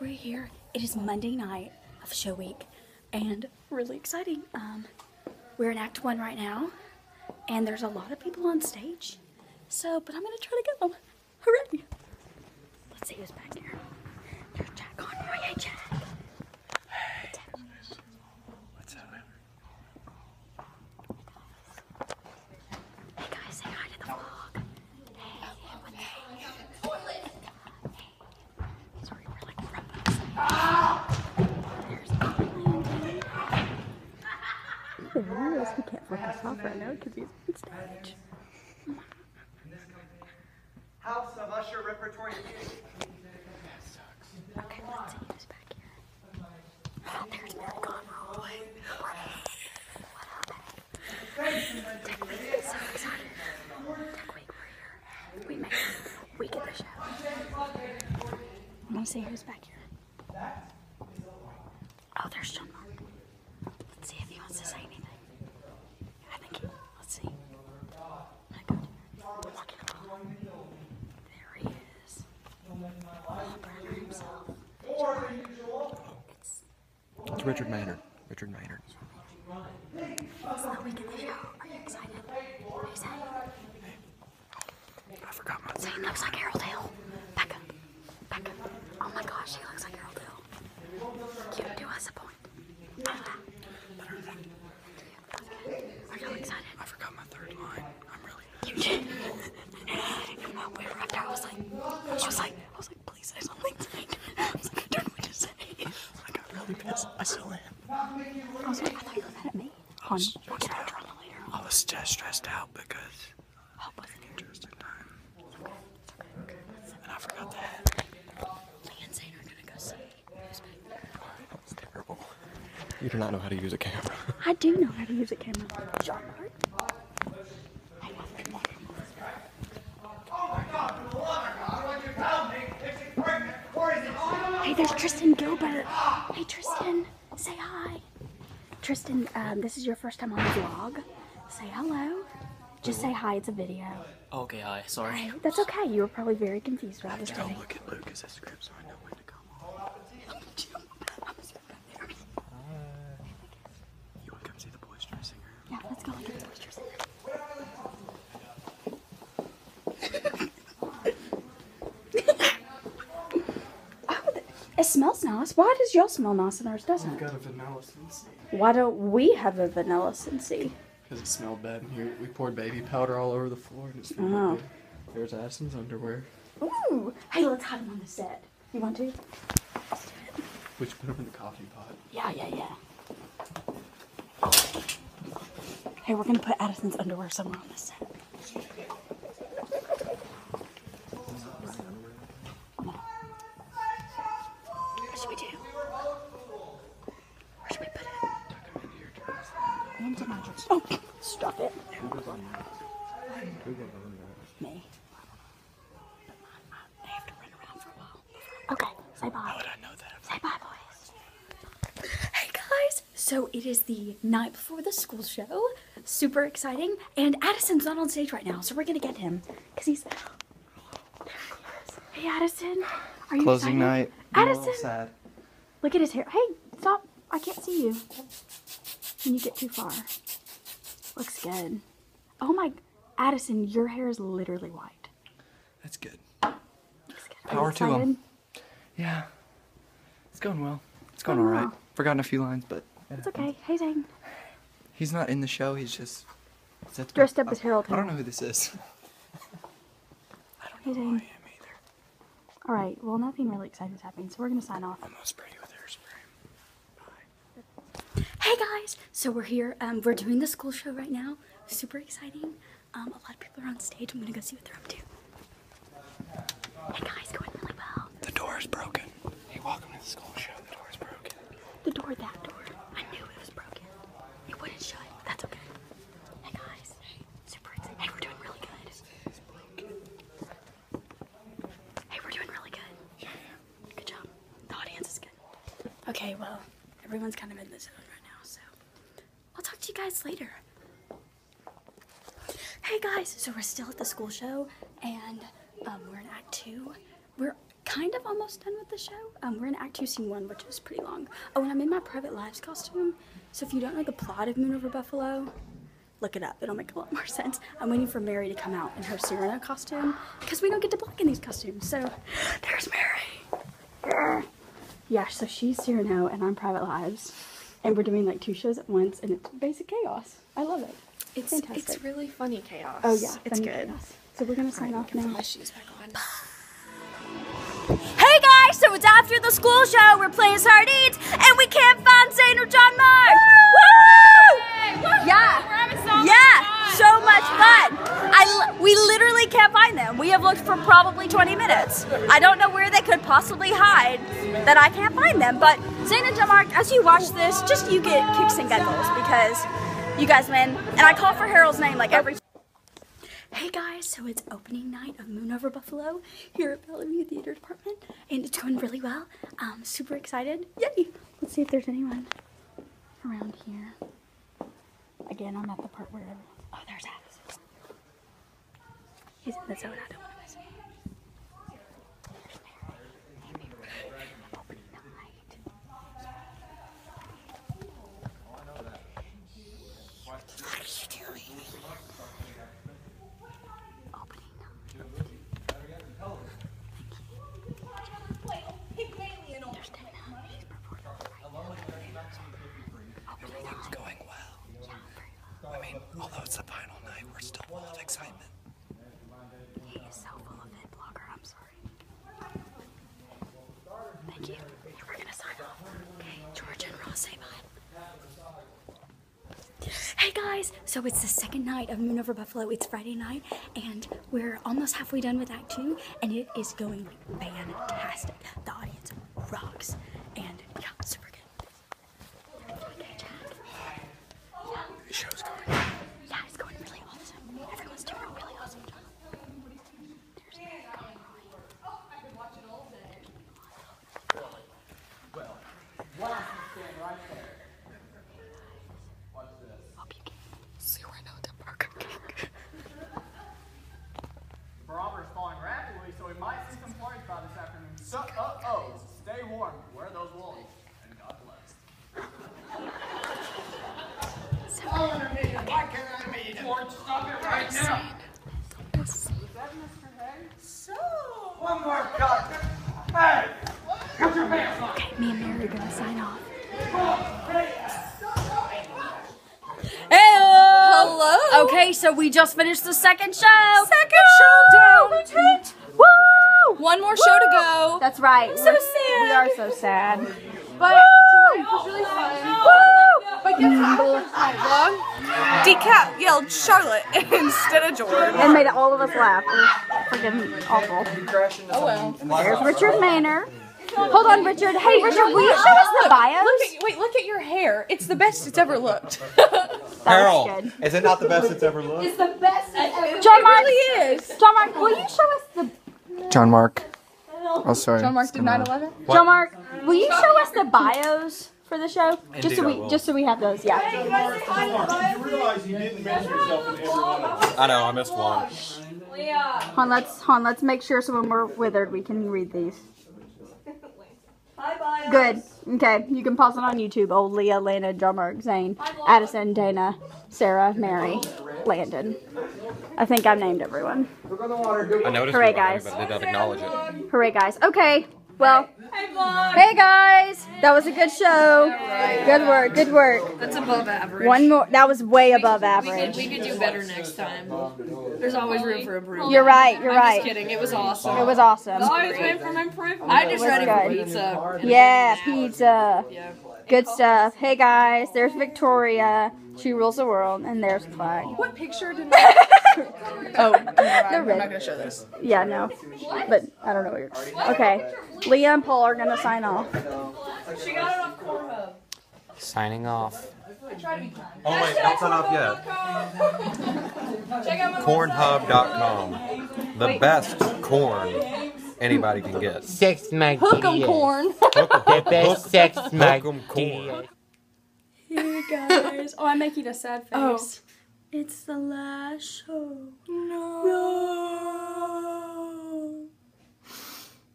we're here. It is Monday night of show week and really exciting. Um, we're in Act One right now, and there's a lot of people on stage. So, but I'm gonna try to get them. Hooray! Let's see who's back here. There's Jack on. Oh, yeah, Jack. What's up? Hey guys, say hi to the vlog. Hey, what the Hey. Sorry, we're like from There's Colin. The one is he can't focus off right now because he's on stage. House of Usher Repertory Theater. Okay, let's see who's back here. Oh, there's John Mark. Let's see if he wants to say anything. I think he. Let's see. My God. Walking along. There he is. Oh, Burner himself. It's It's Richard Maynard. Richard Maynard. It's the week of the show. Are you excited? Hey, Zane. I forgot my. Zane looks like Harold Hill. Back up. Back up. Oh my gosh, he looks like Harold Hill. Cute. Do us a point. Are you excited? I forgot my third line. I'm really. You did. we were up there. I was like, she was like, I was like, please say something. I was like, I don't know what to say. I got really pissed. I still am. I was like, I thought you were mad at me. On, we'll get our drama later. I was just stressed out because Oh, wasn't it? interesting time. And I forgot that. Lee and Zane are gonna go see who's back there. It's terrible. You do not know how to use a camera. I do know how to use a camera. John Mark. Hey, there's Tristan Gilbert. Hey, Tristan, say hi. Tristan, um, this is your first time on the vlog. Say hello. Just say hi. It's a video. Okay, hi. Sorry. Hey, that's okay. You were probably very confused about this Don't look at Lucas's script so I know when to come. You want to come see the boys dressing room? Yeah, let's go look at the posters. oh, th- it smells nice. Why does y'all smell nice and ours doesn't? We got a vanilla Scentsy Why don't we have a vanilla Scentsy? because it smelled bad in here. We poured baby powder all over the floor and it smelled Oh. good. There's Addison's underwear. Ooh! Hey, let's hide them on the set. You want to? Which put them in the coffee pot. Yeah, yeah, yeah. Hey, we're gonna put Addison's underwear somewhere on the set. What should we do? Where should we put it? Into my dress. Oh, stop it. Me. I have to run around for a while. Okay, say bye. How would I know that? Say bye, boys. Hey, guys. So it is the night before the school show. Super exciting. And Addison's not on stage right now, so we're going to get him. Because he's. There he is. Hey, Addison. Are you Closing excited? night. I'm Addison. sad. Look at his hair. Hey, stop. I can't see you when you get too far. Looks good. Oh my. Addison, your hair is literally white. That's good. Looks good. Power to him. Yeah. It's going well. It's going Oh, alright. wow. Forgotten a few lines, but It's okay. Hey, Zane. he's not in the show. He's just Dressed up as Harold I don't know who this is. I don't Hey, know who I Zane. Am either. All right. Well, nothing really exciting is happening, so we're gonna sign off. I'm gonna spray you with hairspray. Bye. Hey guys! So we're here. Um, we're doing the school show right now. Super exciting. Um, a lot of people are on stage. I'm gonna go see what they're up to. Hey guys, going really well. The door is broken. Hey, welcome to the school show. The door is broken. The door, that door. I knew it was broken. It wouldn't shut. That's okay. Hey guys. Super exciting. Hey, we're doing really good. Hey, we're doing really good. Good job. The audience is good. Okay, well, everyone's kind of in the zone right now, so I'll guys later. Hey guys, so we're still at the school show, and um, we're in Act Two. We're kind of almost done with the show. Um, we're in Act Two, Scene One, which is pretty long. Oh, and I'm in my Private Lives costume. So if you don't know the plot of Moon Over Buffalo, look it up. It'll make a lot more sense. I'm waiting for Mary to come out in her Cyrano costume because we don't get to block in these costumes. So there's Mary. Yeah, so she's Cyrano and I'm Private Lives, and we're doing like two shows at once, and it's basic chaos. I love it. It's Fantastic. it's really funny chaos. Oh yeah, it's funny good. chaos. So we're gonna sign off Put now. my shoes back on. Hey guys, so it's after the school show. We're playing sardines, and we can't find Zane or John Mark. Woo! Yeah, yeah, so much fun. We literally can't find them. We have looked for probably 20 minutes. I don't know where they could possibly hide that I can't find them. But and John as you watch this, just you get kicks and giggles because you guys win. And I call for Harold's name like every. Hey guys, so it's opening night of Moon Over Buffalo here at Valley View Theater Department, and it's going really well. I'm super excited. Yay! Let's see if there's anyone around here. Again, I'm at the part where everyone's. Oh, there's Addison. He's in the zone. I want to miss him. There's Mary. Hey, Mary. Opening night. What are you doing? Opening night. There's Dana. She's performing right now. Everything's going well. I mean, although it's the final night, we're still full of excitement. He is so full of it, blogger. I'm sorry. Thank you. We're gonna sign off. Okay, George and Ross, say bye. Hey guys! So it's the second night of Moon Over Buffalo. It's Friday night, and we're almost halfway done with Act Two, and it is going fantastic. The audience rocks, and yeah, super good. Okay, Jack. The show's going. Yeah, it's going really awesome. Everyone's doing a really awesome job. There's Mary Conroy. Hope you can see right now the Burger King. The barometer is falling rapidly, so we might see some flurries by this afternoon. So, uh oh, stay warm, wear those woolies, and God bless. Why can't I meet him? George, stop it right now! Is that Mr. Hay? So. One more cut. Hey! Put your pants on! Okay, me and Mary are gonna sign off. Hello. Okay, so we just finished the second show. Second showdown. Woo! One more show to go. That's right. so sad. We are so sad. But tonight was really fun. But guess what? Vlog. Decap yelled Charlotte instead of George. And made all of us laugh. It was freaking awful. Oh well. There's Richard Maynard. Hold on, Richard. Hey, Richard, will you show us the bios? Look at wait, look at your hair. It's the best it's ever looked. That looks good. is it not the best it's ever looked? It's the best it's ever John it Mark, really is. John Mark, will you show us the John Mark. Oh, sorry. John Mark did 9/11. John Mark? Will you show us the bios for the show? Just so we just so we have those. Yeah. I know, I missed one. Hon, let's hon, let's make sure so when we're withered we can read these. Good. Okay, you can pause it on YouTube. Old Leah, Lana, John Mark, Zane, Addison, Dana, Sarah, Mary, Landon. I think I've named everyone. I noticed Hooray, you already, guys. but I did not acknowledge it. Hooray, guys. Okay. Well. Hey guys, that was a good show. Good work. Good work. That's above average. One more. That was way above we could, average. we could do better next time. There's always room for improvement. You're right. You're I'm right. just kidding. It was awesome. It was awesome. Always room for improvement. I'm just ready for pizza. Yeah, pizza. Yeah. Good stuff. Hey guys, there's Victoria. She rules the world, and there's Clyde. What picture did I? Oh, never mind. I'm not gonna show this. Yeah, no, but I don't know what you're. Okay, Leah and Paul are gonna sign off. She got it off Pornhub. Signing off. Oh wait, don't sign off yet. Check out my Cornhub.com. The best corn anybody can get. Sex my Hook 'em corn. The best sex my Hook 'em corn. Hey guys. Oh, I'm making a sad oh. face. Oh. It's the last show. No.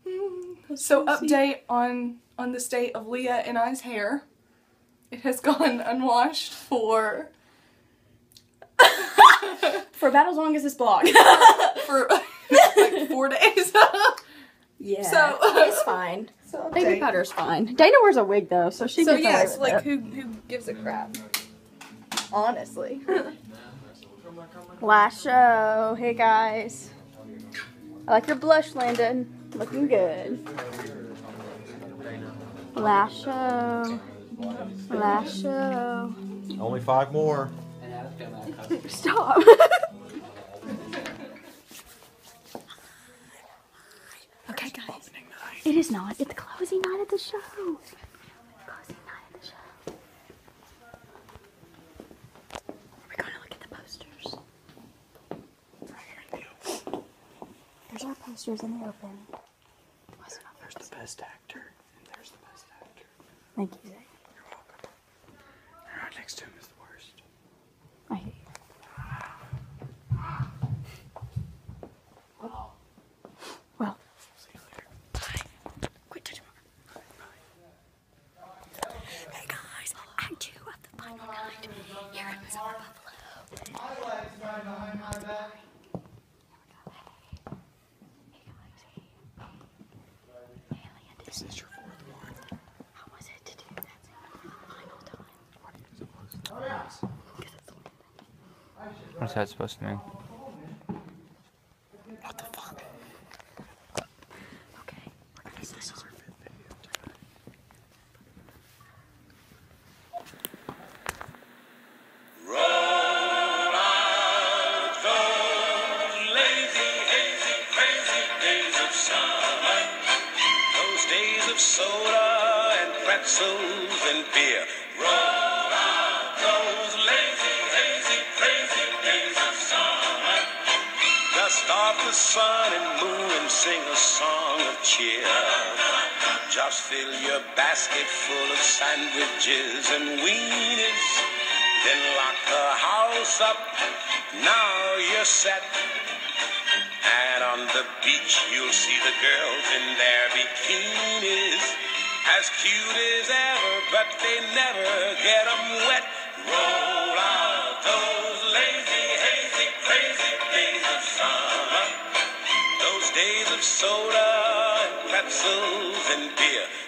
No. So update on on the state of Leah and I's hair. It has gone unwashed for For about as long as this blog. for like four days. yeah. So- it's fine. so Baby powder's fine. Dana wears a wig though, so she So gets yeah, like it. who who gives a crap? Honestly. Last show. Hey guys. I like your blush, Landon. Looking good. Last show. Last show. Only five more. Stop. okay, guys. It is not. It's closing night of the show. Closing night of the show. We're going to look at the posters. Posters in the open. What's There's the best actor, and there's the best actor. Thank you, Zach. You're welcome. And right next to him is the worst. I hear you. Well, See you later. quit touching my Hey guys, Act 2 of the final night here in Summer Buffalo. This is your fourth one. How was it to do that for the final time? That cheer. Just fill your basket full of sandwiches and wieners. Then lock the house up. Now you're set. And on the beach, you'll see the girls in their bikinis. As cute as ever, but they never get them wet. Roll out those lazy, hazy, crazy days of summer. Those days of soda pretzels and beer.